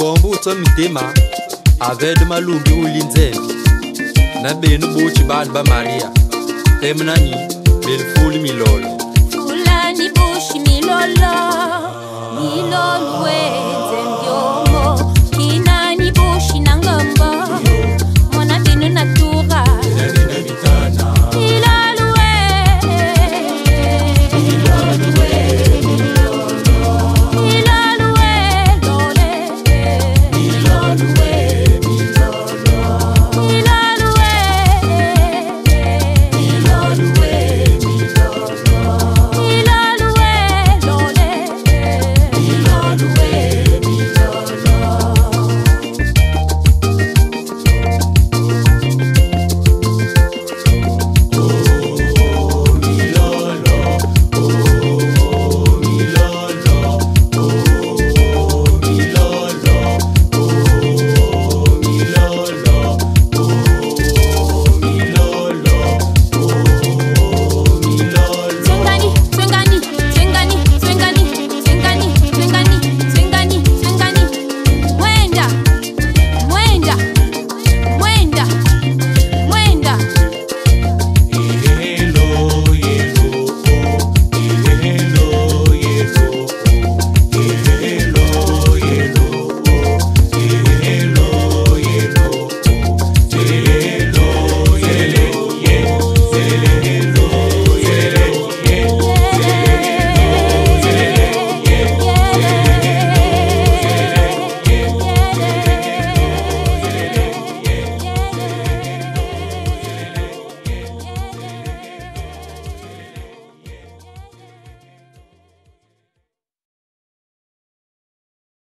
mugomba utswa mitima avedu malumbi uli nzembi na benu buchi banu ba maria temu nanyi belifuli milolo fulani bushi milolo milolwe